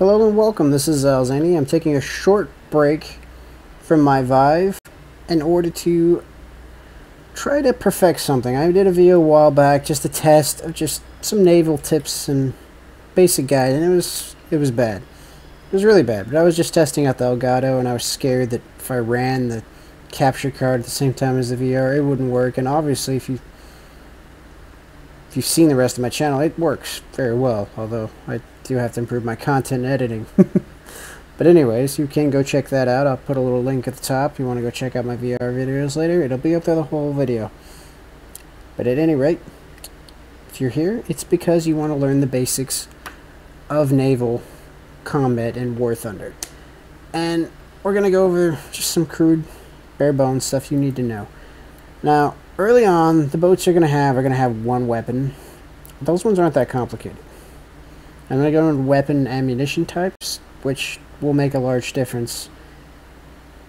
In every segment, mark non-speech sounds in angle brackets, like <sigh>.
Hello and welcome, this is uh, Zalzany. I'm taking a short break from my Vive in order to try to perfect something. I did a video a while back, just a test of just some naval tips and basic guide, and it was it was bad. It was really bad, but I was just testing out the Elgato, and I was scared that if I ran the capture card at the same time as the VR, it wouldn't work, and obviously if you if you've seen the rest of my channel, it works very well, although I do have to improve my content editing. <laughs> but anyways, you can go check that out. I'll put a little link at the top. If you want to go check out my VR videos later, it'll be up there the whole video. But at any rate, if you're here, it's because you want to learn the basics of naval combat in War Thunder. And we're going to go over just some crude, bare bones stuff you need to know. Now, early on, the boats you're going to have are going to have one weapon. Those ones aren't that complicated. I'm going to go into weapon ammunition types, which will make a large difference.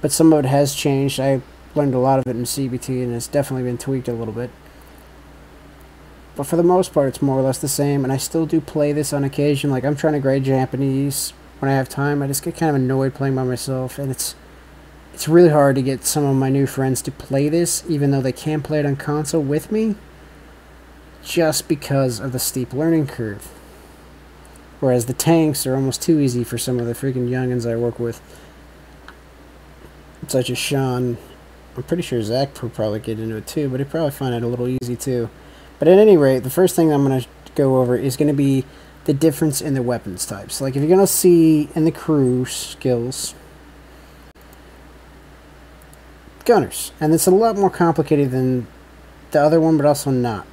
But some of it has changed. I learned a lot of it in CBT, and it's definitely been tweaked a little bit. But for the most part, it's more or less the same, and I still do play this on occasion. Like, I'm trying to grade Japanese when I have time. I just get kind of annoyed playing by myself, and it's it's really hard to get some of my new friends to play this, even though they can play it on console with me, just because of the steep learning curve. Whereas the tanks are almost too easy for some of the freaking youngins I work with. Such as Sean. I'm pretty sure Zach will probably get into it too, but he'd probably find it a little easy too. But at any rate, the first thing I'm going to go over is going to be the difference in the weapons types. Like if you're going to see in the crew skills, gunners. And it's a lot more complicated than the other one, but also not.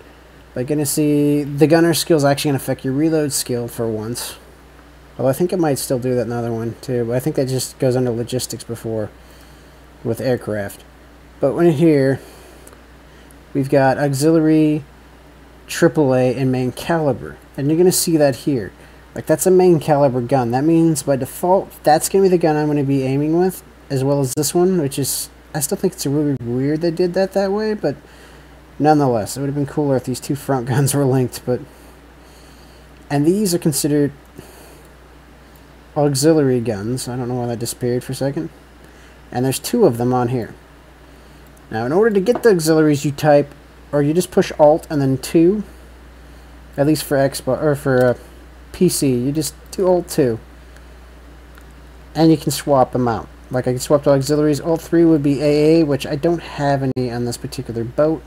But to see the gunner skill is actually to affect your reload skill for once. Well, I think it might still do that in the other one too, but I think that just goes under logistics before with aircraft. But when here, we've got auxiliary, AAA, and main caliber. And you're to see that here. Like, that's a main caliber gun. That means, by default, that's to be the gun I'm to be aiming with, as well as this one, which is I still think it's really weird they did that that way, but nonetheless, it would have been cooler if these two front guns were linked, but... And these are considered auxiliary guns. I don't know why that disappeared for a second. And there's two of them on here. Now, in order to get the auxiliaries, you type, or you just push Alt and then 2. At least for Xbox, or for uh, PC, you just do Alt 2. And you can swap them out. Like I can swap auxiliaries. All three would be AA, which I don't have any on this particular boat.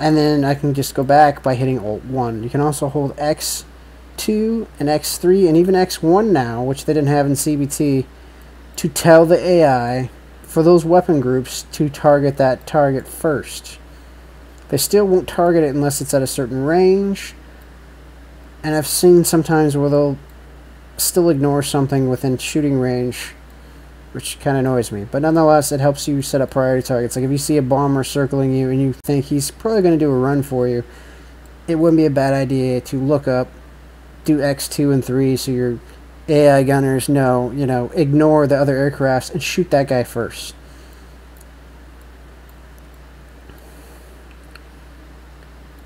And then I can just go back by hitting Alt 1. You can also hold X2 and X3 and even X1 now, which they didn't have in CBT, to tell the AI for those weapon groups to target that target first. They still won't target it unless it's at a certain range. And I've seen sometimes where they'll still ignore something within shooting range, which kind of annoys me. But nonetheless, it helps you set up priority targets. Like if you see a bomber circling you and you think he's probably going to do a run for you, it wouldn't be a bad idea to look up, do X2 and 3 so your AI gunners know, you know, ignore the other aircrafts and shoot that guy first.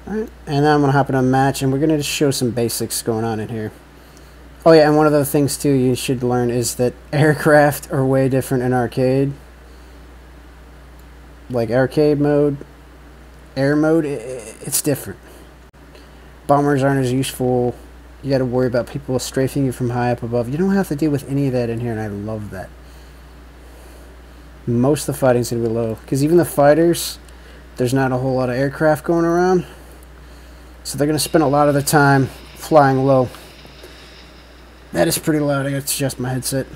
Alright, and now I'm going to hop in a match and we're going to just show some basics going on in here. Oh yeah, and one of the things too you should learn is that aircraft are way different in arcade. Like arcade mode, air mode, it's different. Bombers aren't as useful. You got to worry about people strafing you from high up above. You don't have to deal with any of that in here, and I love that. Most of the fighting's to be low. Because even the fighters, there's not a whole lot of aircraft going around. So they're to spend a lot of the time flying low. That is pretty loud. I got to adjust my headset.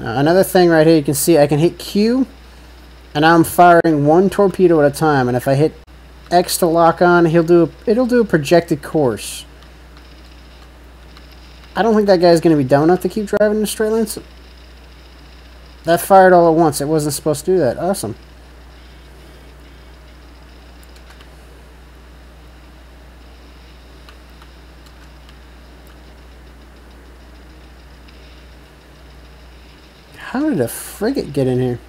Uh, another thing right here, you can see I can hit Q, and I'm firing one torpedo at a time. And if I hit X to lock on, he'll do a, it'll do a projected course. I don't think that guy's going to be dumb enough to keep driving in a straight lines. That fired all at once. It wasn't supposed to do that. Awesome. How did a frigate get in here?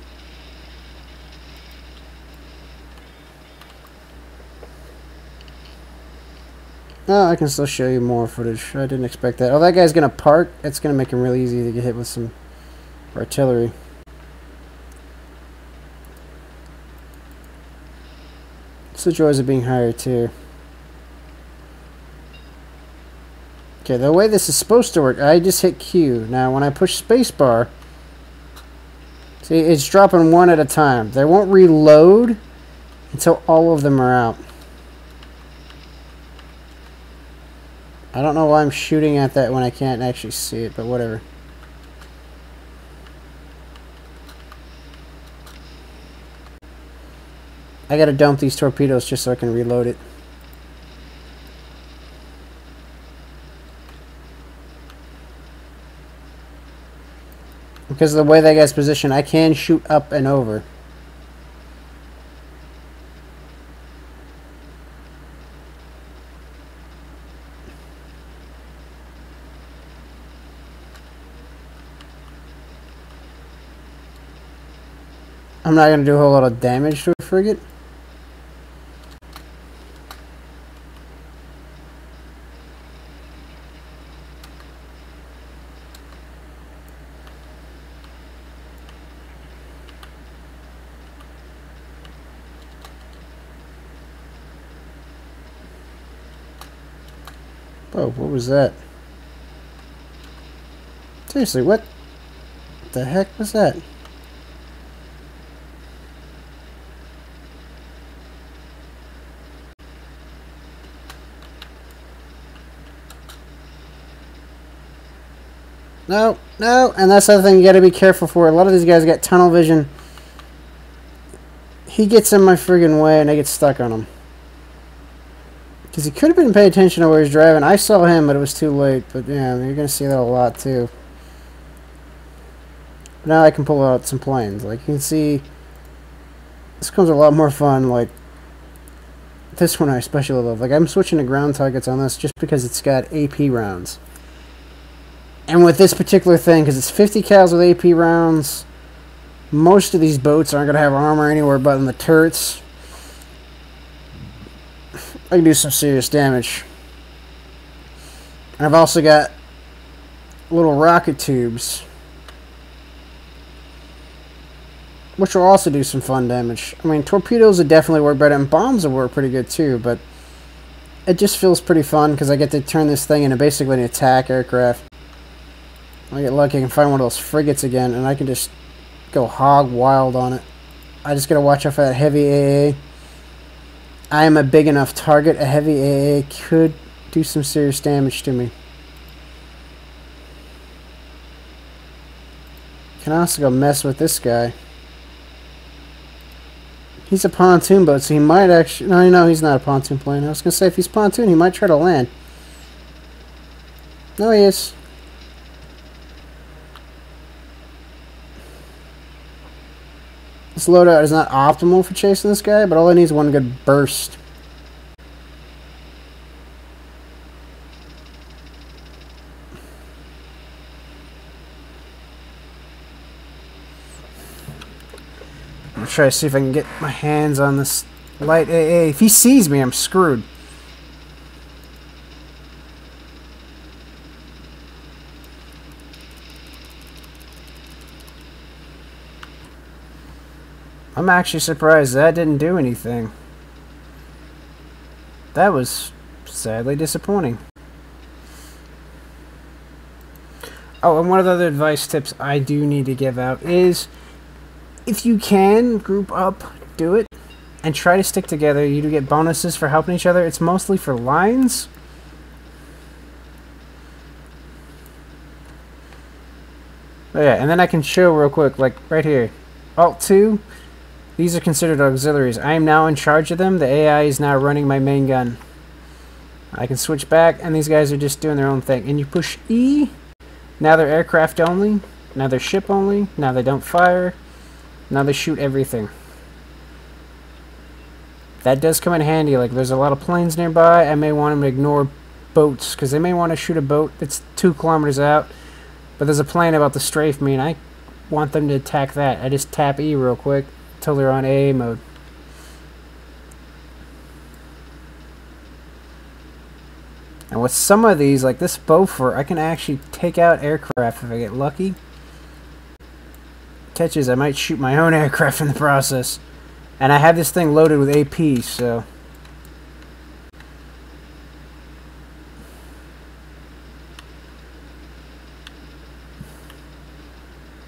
Oh, I can still show you more footage. I didn't expect that. Oh, that guy's gonna park. It's gonna make him really easy to get hit with some artillery. It's the joys of being hired too. Okay, the way this is supposed to work, I just hit Q. Now, when I push spacebar, see, it's dropping one at a time. They won't reload until all of them are out. I don't know why I'm shooting at that when I can't actually see it, but whatever. I gotta dump these torpedoes just so I can reload it. Because of the way that guy's positioned, I can shoot up and over. I'm not going to do a whole lot of damage to a frigate. Oh, what was that? Seriously, what the heck was that? No, no, and that's the other thing you got to be careful for. A lot of these guys got tunnel vision. He gets in my friggin' way and I get stuck on him. Because he could have been paying attention to where he's driving. I saw him, but it was too late. But yeah, you're going to see that a lot too. But now I can pull out some planes. Like you can see, this comes a lot more fun. Like this one I especially love. Like I'm switching to ground targets on this just because it's got AP rounds. And with this particular thing, because it's 50 cals with AP rounds, most of these boats aren't going to have armor anywhere but in the turrets. I can do some serious damage. And I've also got little rocket tubes. Which will also do some fun damage. I mean, torpedoes would definitely work better, and bombs would work pretty good too, but it just feels pretty fun because I get to turn this thing into basically an attack aircraft. I get lucky, I can find one of those frigates again, and I can just go hog wild on it. I just gotta watch out for that heavy AA. I am a big enough target. A heavy AA could do some serious damage to me. Can I also go mess with this guy. He's a pontoon boat, so he might actually... No, no, he's not a pontoon plane. I was going to say, if he's pontoon, he might try to land. No, he is. This loadout is not optimal for chasing this guy, but all I need is one good burst. I'm gonna try to see if I can get my hands on this light AA. If he sees me, I'm screwed. I'm actually surprised that didn't do anything. That was sadly disappointing. Oh, and one of the other advice tips I do need to give out is if you can group up, do it. And try to stick together. You do get bonuses for helping each other. It's mostly for lines. Oh yeah, and then I can show real quick, like right here. Alt 2 these are considered auxiliaries. I am now in charge of them. The AI is now running my main gun. I can switch back, and these guys are just doing their own thing. And you push E, now they're aircraft only, now they're ship only, now they don't fire, now they shoot everything. That does come in handy, like there's a lot of planes nearby, I may want them to ignore boats, because they may want to shoot a boat that's two kilometers out, but there's a plane about to strafe me, and I want them to attack that. I just tap E real quick, until they're on AA mode. And with some of these, like this Bofor, I can actually take out aircraft if I get lucky. Catches, I might shoot my own <laughs> aircraft in the process. And I have this thing loaded with AP, so...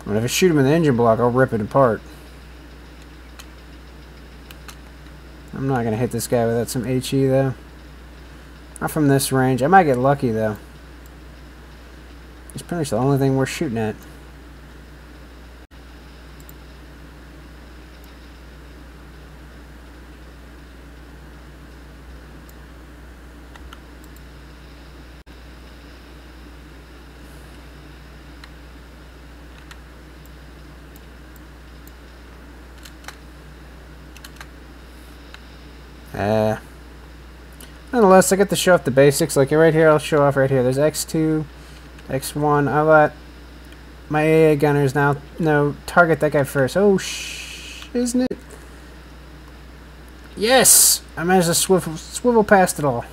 But if I shoot him in the engine block, I'll rip it apart. I'm not going to hit this guy without some HE, though. Not from this range. I might get lucky, though. It's pretty much the only thing we're shooting at. Uh, nonetheless, I get to show off the basics. Like right here, I'll show off right here. There's X2, X1. I'll let my AA gunners now no target that guy first. Oh, sh isn't it? Yes! I managed to swivel, swivel past it all.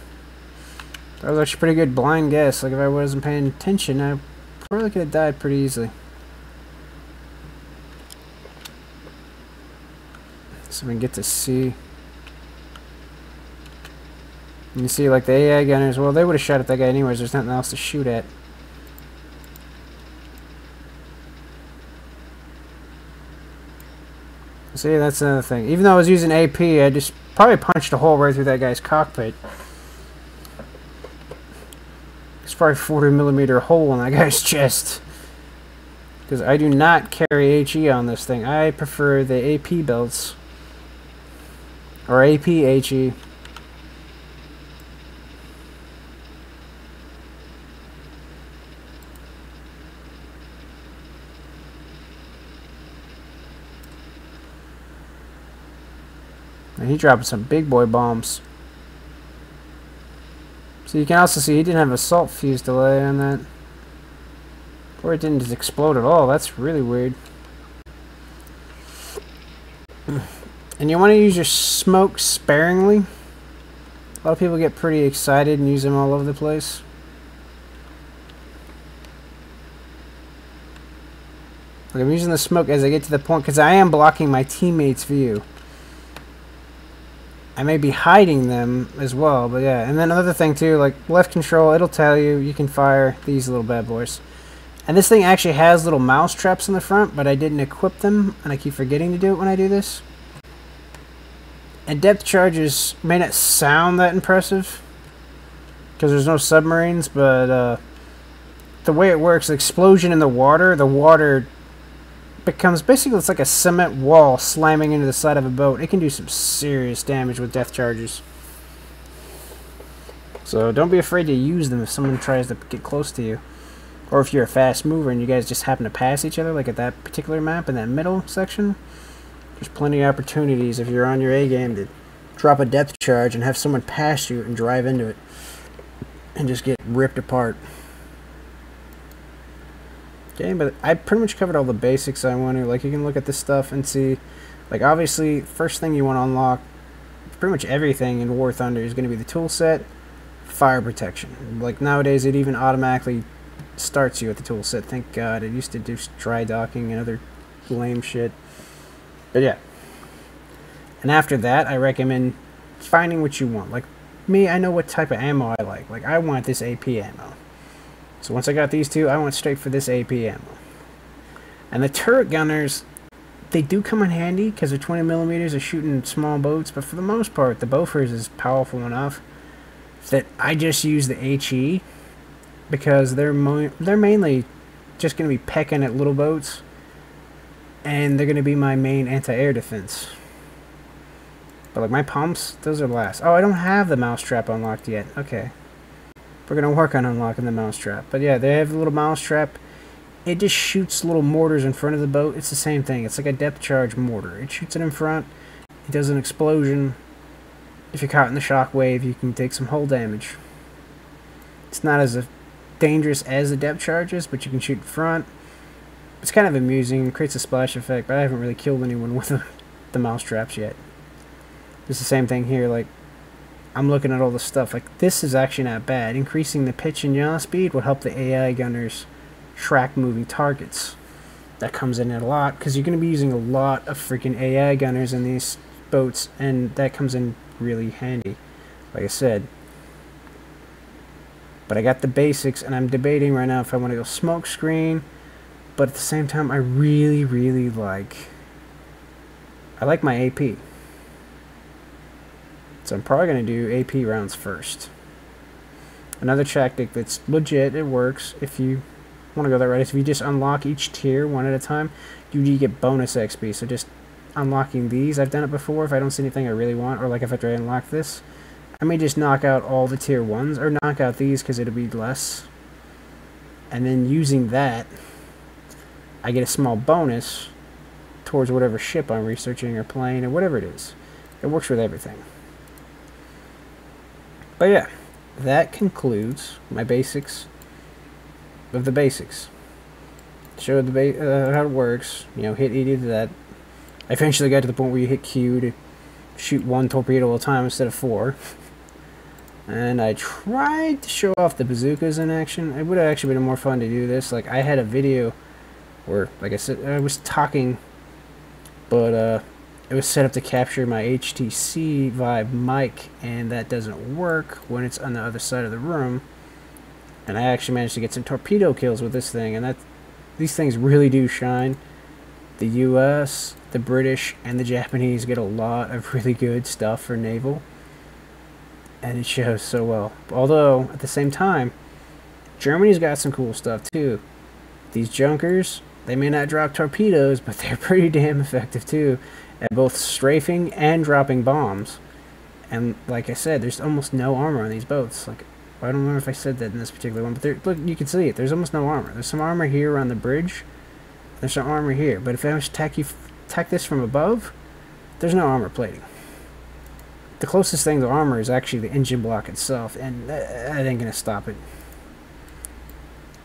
That was actually a pretty good blind guess. Like if I wasn't paying attention, I probably could have died pretty easily. So we can get to see. You see, like, the AI gunners, well, they would have shot at that guy anyways. There's nothing else to shoot at. See, that's another thing. Even though I was using AP, I just probably punched a hole right through that guy's cockpit. It's probably 40 millimeter hole in that <laughs> guy's chest. Because I do not carry HE on this thing. I prefer the AP belts. Or AP HE. He dropping some big boy bombs. So you can also see he didn't have a salt fuse delay on that. Or it didn't just explode at all. That's really weird. And you want to use your smoke sparingly. A lot of people get pretty excited and use them all over the place. I'm using the smoke as I get to the point because I am blocking my teammates' view. I may be hiding them as well, but yeah. And then another thing too, like left control, it'll tell you you can fire these little bad boys. And this thing actually has little mouse traps in the front, but I didn't equip them, and I keep forgetting to do it when I do this. And depth charges may not sound that impressive, because there's no submarines, but uh, the way it works, the explosion in the water, the water becomes basically it's like a cement wall slamming into the side of a boat. It can do some serious damage with depth charges. So don't be afraid to use them if someone tries to get close to you. Or if you're a fast mover and you guys just happen to pass each other, like at that particular map in that middle section. There's plenty of opportunities if you're on your A game to drop a depth charge and have someone pass you and drive into it. And just get ripped apart. Okay, but I pretty much covered all the basics I want to. Like, you can look at this stuff and see, like, obviously, first thing you want to unlock, pretty much everything in War Thunder is going to be the tool set, fire protection. Like, nowadays, it even automatically starts you at the tool set. Thank God. It used to do dry docking and other lame shit. But yeah. And after that, I recommend finding what you want. Like, me, I know what type of ammo I like. Like, I want this AP ammo. So once I got these two, I went straight for this AP ammo. And the turret gunners, they do come in handy because they're 20 millimeters of shooting small boats, but for the most part, the Bofors is powerful enough that I just use the HE because they're they're mainly just going to be pecking at little boats, and they're going to be my main anti-air defense. But like my pumps, those are last. Oh, I don't have the mousetrap unlocked yet. Okay. We're going to work on unlocking the mousetrap. But yeah, they have a little mousetrap. It just shoots little mortars in front of the boat. It's the same thing. It's like a depth charge mortar. It shoots it in front. It does an explosion. If you're caught in the shock wave, you can take some hull damage. It's not as dangerous as the depth charges, but you can shoot in front. It's kind of amusing. It creates a splash effect, but I haven't really killed anyone <laughs> with the, the mouse traps yet. It's the same thing here. Like, I'm looking at all the stuff. Like, this is actually not bad. Increasing the pitch and yaw speed will help the AI gunners track moving targets. That comes in a lot because you're going to be using a lot of freaking AI gunners in these boats, and that comes in really handy. Like I said. But I got the basics, and I'm debating right now if I want to go smoke screen. But at the same time, I really, really like. I like my AP. So I'm probably going to do AP rounds first. Another tactic that's legit, it works, if you want to go that right, if you just unlock each tier one at a time, you do get bonus XP. So just unlocking these, I've done it before, if I don't see anything I really want, or like if I try to unlock this, I may just knock out all the tier 1s, or knock out these because it'll be less. And then using that, I get a small bonus towards whatever ship I'm researching or playing or whatever it is. It works with everything. But yeah, that concludes my basics of the basics. Showed the ba uh, how it works. You know, hit E to that. I eventually got to the point where you hit Q to shoot one torpedo at a time instead of four. And I tried to show off the bazookas in action. It would have actually been more fun to do this. Like, I had a video where, like I said, I was talking, but uh, it was set up to capture my HTC Vive mic, and that doesn't work when it's on the other side of the room. And I actually managed to get some torpedo kills with this thing, and that these things really do shine. The U.S., the British, and the Japanese get a lot of <laughs> really good stuff for naval, and it shows so well. Although at the same time, Germany's got some cool stuff too. These Junkers, they may not drop torpedoes, <laughs> but they're pretty damn effective too at both strafing and dropping bombs. And like I said, there's almost no armor on these boats. Like I don't remember if I said that in this particular one, but there, look, you can see it. There's almost no armor. There's some armor here on the bridge. There's some armor here, but if I was to attack you, attack this from above, there's no armor plating. The closest thing to armor is actually the engine block itself, and that ain't gonna stop it.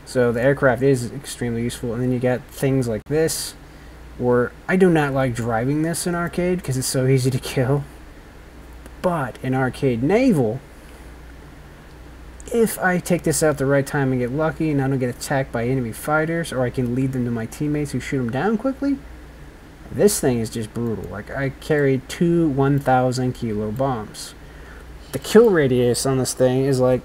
So the aircraft is extremely useful, and then you got things like this where I do not like driving this in arcade because it's so easy to kill. But in arcade naval, if I take this out the right time and get lucky and I don't get attacked by enemy fighters or I can lead them to my teammates who shoot them down quickly, this thing is just brutal. Like I carried two 1,000 kilo bombs. The kill radius on this thing is like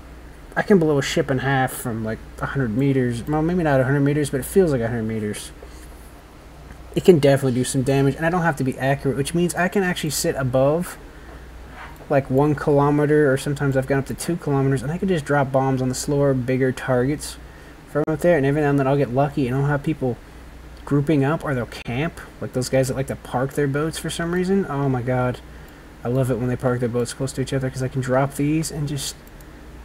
I can blow a ship in half from like 100 meters. Well, maybe not 100 meters, but it feels like 100 meters it can definitely do some damage and I don't have to be accurate which means I can actually sit above like one kilometer or sometimes I've gone up to two kilometers and I can just drop bombs on the slower bigger targets from up there and every now and then I'll get lucky and I'll have people grouping up or they'll camp like those guys that like to park their boats for some reason. Oh my god. I love it when they park their boats close to each other because I can drop these and just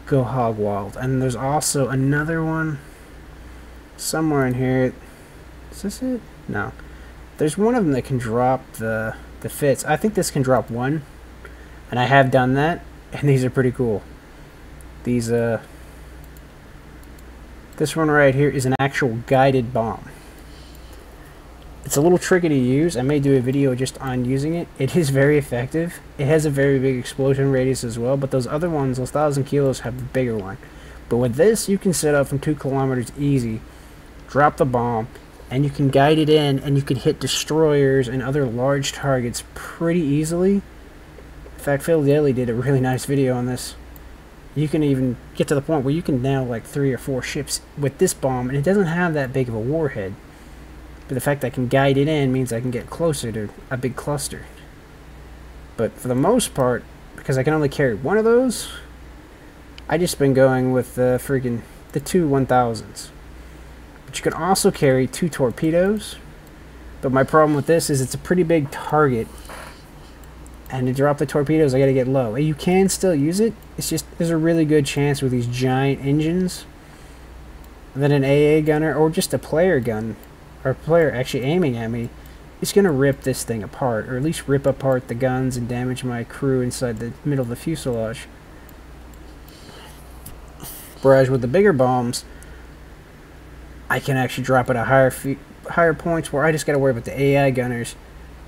go hog wild. And there's also another one somewhere in here. Is this it? No there's one of them that can drop the, the fits. I think this can drop one. And I have done that. <laughs> And these are pretty cool. These, uh... This one right here is an actual guided bomb. It's a little tricky to use. I may do a video just on using it. It is very effective. It has a very big explosion radius as well, but those other ones, those 1,000 kilos, have the bigger one. But with this, you can set up from 2 kilometers easy, drop the bomb, and you can guide it in and you can hit destroyers and other large targets pretty easily. In fact, Phly Daily did a really nice video on this. You can even get to the point where you can nail like three or four ships with this bomb and it doesn't have that big of a warhead. But the fact that I can guide it in means I can get closer to a big cluster. But for the most part, because I can only carry one of those, I just been going with the freaking the two 1000s. You can also carry two torpedoes. But my problem with this is it's a pretty big target. And to drop the torpedoes, I gotta get low. You can still use it. It's just, there's a really good chance with these giant engines that an AA gunner, or just a player gun, or a player actually aiming at me, is gonna rip this thing apart. Or at least rip apart the guns and damage my crew inside the middle of the fuselage. Whereas with the bigger bombs, I can actually drop it at higher higher points where I just got to worry about the AI gunners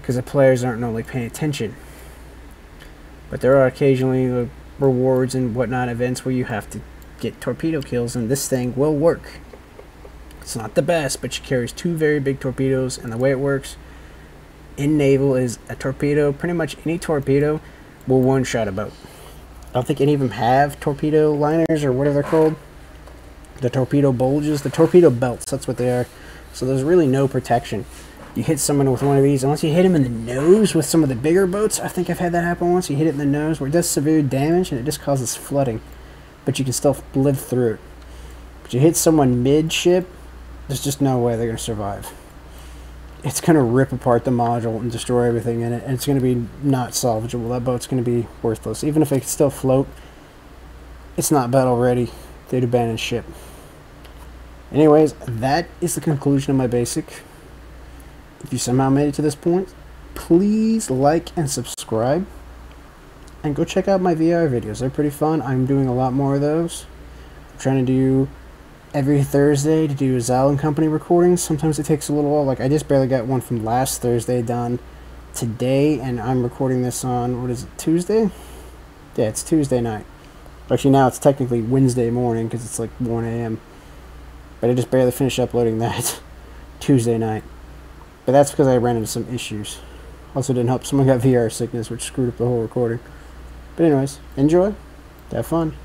because the players aren't normally paying attention. But there are occasionally uh, rewards and whatnot events where you have to get torpedo kills, and this thing will work. It's not the best, but she carries two very big torpedoes, and the way it works in naval is a torpedo, pretty much any torpedo will one-shot a boat. I don't think any of them have torpedo liners or whatever they're called. The torpedo bulges, the torpedo belts, that's what they are. So there's really no protection. You hit someone with one of these, unless you hit him in the nose with some of the bigger boats. I think I've had that happen once. You hit it in the nose where it does severe damage and it just causes flooding. But you can still live through it. But you hit someone mid-ship, there's just no way they're going to survive. It's going to rip apart the module and destroy everything in it. And it's going to be not salvageable. That boat's going to be worthless. Even if it could still float, it's not battle ready. They'd abandon ship. Anyways, that is the conclusion of my basic. If you somehow made it to this point, please like and subscribe. And go check out my VR videos. They're pretty fun. I'm doing a lot more of those. I'm trying to do every Thursday to do Zal Company recordings. Sometimes it takes a little while. Like I just barely got one from last Thursday done today, and I'm recording this on what is it Tuesday? Yeah, it's Tuesday night. Actually, now it's technically Wednesday morning because it's like 1 a.m. But I just barely finished uploading that <laughs> Tuesday night. But that's because I ran into some issues. Also didn't help. Someone got VR sickness, which screwed up the whole recording. But anyways, enjoy. Have fun.